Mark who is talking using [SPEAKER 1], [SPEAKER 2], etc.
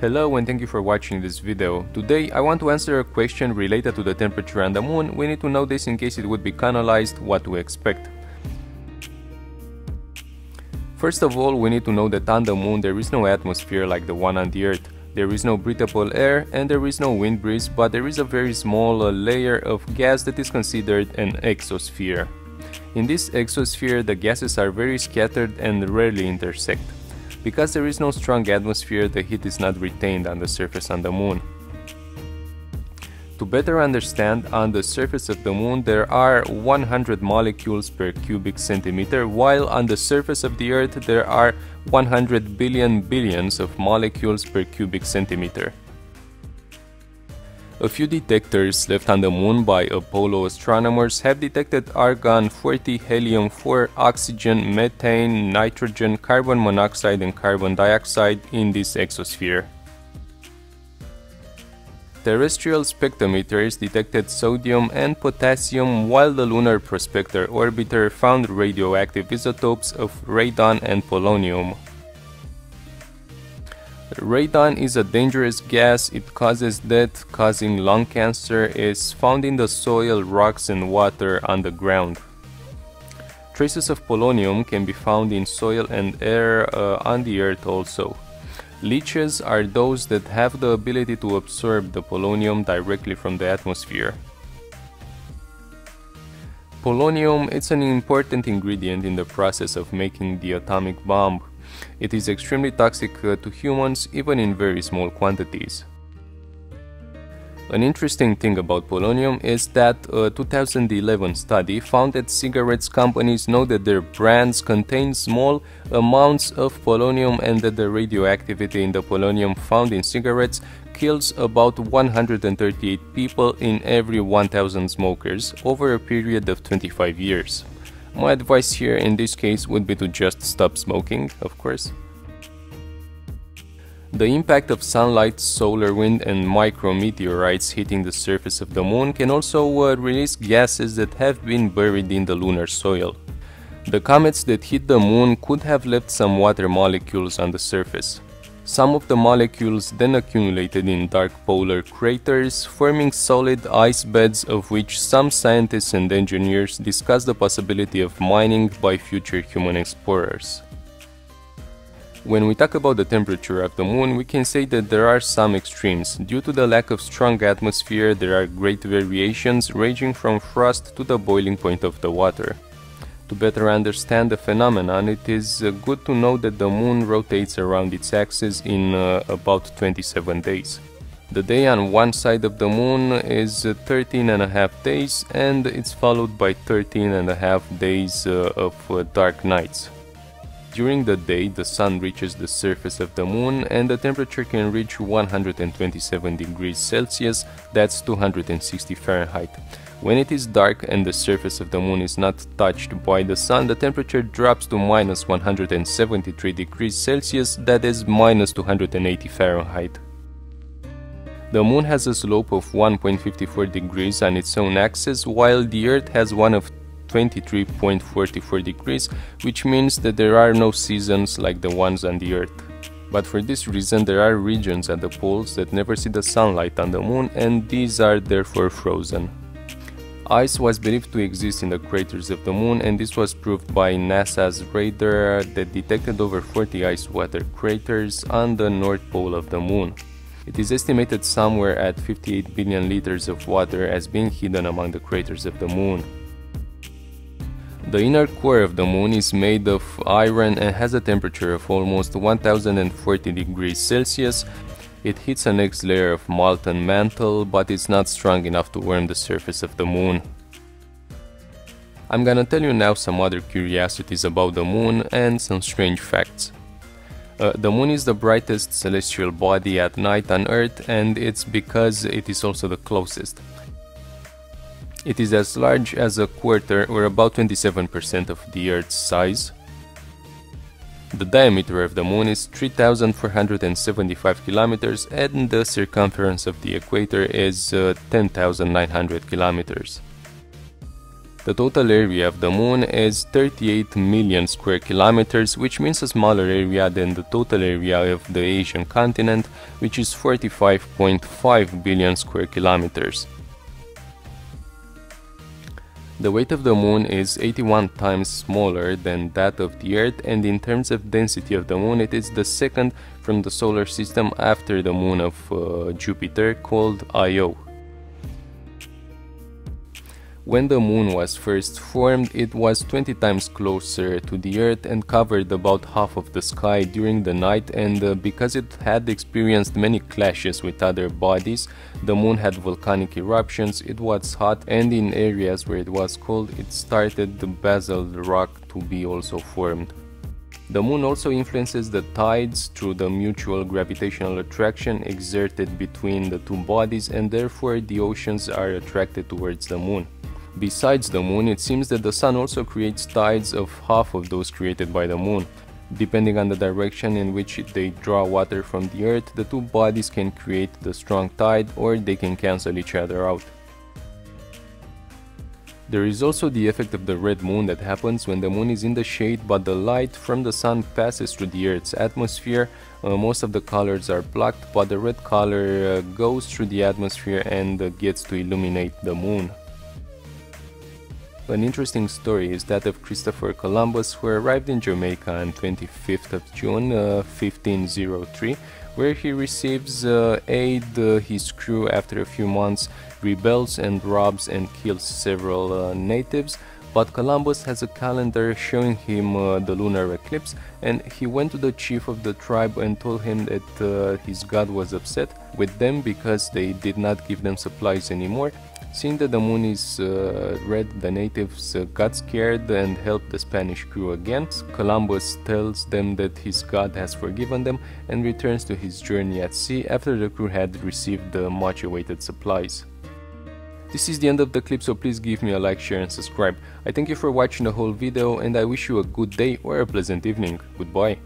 [SPEAKER 1] Hello and thank you for watching this video. Today I want to answer a question related to the temperature on the moon. We need to know this in case it would be canalized, what to expect. First of all, we need to know that on the moon there is no atmosphere like the one on the earth. There is no breathable air and there is no wind breeze, but there is a very small uh, layer of gas that is considered an exosphere. In this exosphere, the gases are very scattered and rarely intersect. Because there is no strong atmosphere, the heat is not retained on the surface on the moon. To better understand, on the surface of the moon there are 100 molecules per cubic centimeter, while on the surface of the Earth there are 100 billion billions of molecules per cubic centimeter. A few detectors left on the moon by Apollo astronomers have detected argon-40, helium-4, oxygen, methane, nitrogen, carbon monoxide and carbon dioxide in this exosphere. Terrestrial spectrometers detected sodium and potassium while the Lunar Prospector orbiter found radioactive isotopes of radon and polonium. Radon is a dangerous gas, it causes death, causing lung cancer, is found in the soil, rocks and water on the ground. Traces of polonium can be found in soil and air uh, on the earth also. Lichens are those that have the ability to absorb the polonium directly from the atmosphere. Polonium is an important ingredient in the process of making the atomic bomb. It is extremely toxic uh, to humans even in very small quantities. An interesting thing about polonium is that a 2011 study found that cigarettes companies know that their brands contain small amounts of polonium and that the radioactivity in the polonium found in cigarettes kills about 138 people in every 1000 smokers over a period of 25 years. My advice here in this case would be to just stop smoking, of course. The impact of sunlight, solar wind and micrometeorites hitting the surface of the moon can also uh, release gases that have been buried in the lunar soil. The comets that hit the moon could have left some water molecules on the surface. Some of the molecules then accumulated in dark polar craters, forming solid ice beds of which some scientists and engineers discuss the possibility of mining by future human explorers. When we talk about the temperature of the moon, we can say that there are some extremes. Due to the lack of strong atmosphere, there are great variations ranging from frost to the boiling point of the water. To better understand the phenomenon, it is uh, good to know that the moon rotates around its axis in uh, about 27 days. The day on one side of the moon is uh, 13 and a half days and it's followed by 13 and a half days uh, of uh, dark nights. During the day, the sun reaches the surface of the moon and the temperature can reach 127 degrees Celsius, that's 260 Fahrenheit. When it is dark and the surface of the moon is not touched by the sun, the temperature drops to minus 173 degrees Celsius, that is minus 280 Fahrenheit. The moon has a slope of 1.54 degrees on its own axis, while the Earth has one of 23.44 degrees, which means that there are no seasons like the ones on the Earth. But for this reason there are regions at the poles that never see the sunlight on the moon and these are therefore frozen. Ice was believed to exist in the craters of the moon and this was proved by NASA's radar that detected over 40 ice water craters on the north pole of the moon. It is estimated somewhere at 58 billion liters of water as being hidden among the craters of the moon. The inner core of the moon is made of iron and has a temperature of almost 1040 degrees Celsius. It hits a next layer of molten mantle, but it's not strong enough to warm the surface of the moon. I'm gonna tell you now some other curiosities about the moon and some strange facts. Uh, the moon is the brightest celestial body at night on Earth and it's because it is also the closest. It is as large as a quarter or about 27% of the Earth's size. The diameter of the Moon is 3,475 kilometers and the circumference of the equator is uh, 10,900 kilometers. The total area of the moon is 38 million square kilometers, which means a smaller area than the total area of the Asian continent, which is 45.5 billion square kilometers. The weight of the moon is 81 times smaller than that of the Earth and in terms of density of the moon it is the second from the solar system after the moon of uh, Jupiter called Io. When the moon was first formed, it was 20 times closer to the Earth and covered about half of the sky during the night and uh, because it had experienced many clashes with other bodies, the moon had volcanic eruptions, it was hot and in areas where it was cold, it started the basalt rock to be also formed. The moon also influences the tides through the mutual gravitational attraction exerted between the two bodies and therefore the oceans are attracted towards the moon. Besides the moon, it seems that the sun also creates tides of half of those created by the moon. Depending on the direction in which they draw water from the earth, the two bodies can create the strong tide or they can cancel each other out. There is also the effect of the red moon that happens when the moon is in the shade but the light from the sun passes through the earth's atmosphere. Uh, most of the colors are blocked but the red color uh, goes through the atmosphere and uh, gets to illuminate the moon. An interesting story is that of Christopher Columbus who arrived in Jamaica on 25th of June uh, 1503 where he receives uh, aid uh, his crew after a few months rebels and robs and kills several uh, natives. But Columbus has a calendar showing him uh, the lunar eclipse and he went to the chief of the tribe and told him that uh, his god was upset with them because they did not give them supplies anymore Seeing that the moon is uh, red, the natives uh, got scared and helped the Spanish crew again. Columbus tells them that his god has forgiven them and returns to his journey at sea after the crew had received the much awaited supplies. This is the end of the clip so please give me a like, share and subscribe. I thank you for watching the whole video and I wish you a good day or a pleasant evening. Goodbye.